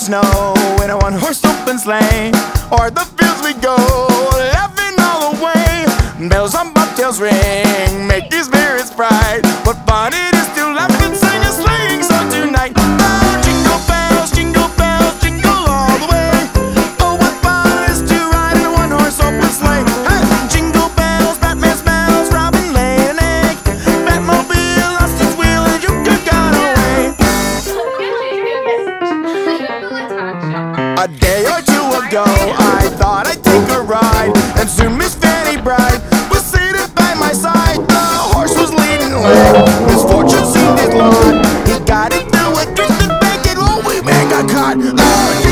snow in a one horse open sleigh. O'er the fields we go, laughing all the way. Bells on bobtails ring, make these spirits bright. What fun it is A day or two ago, I thought I'd take a ride, and soon Miss Fanny Bright was seated by my side. The horse was leading the his fortune seemed his lot. He got into a twisted bacon. Oh, we man got caught. Oh,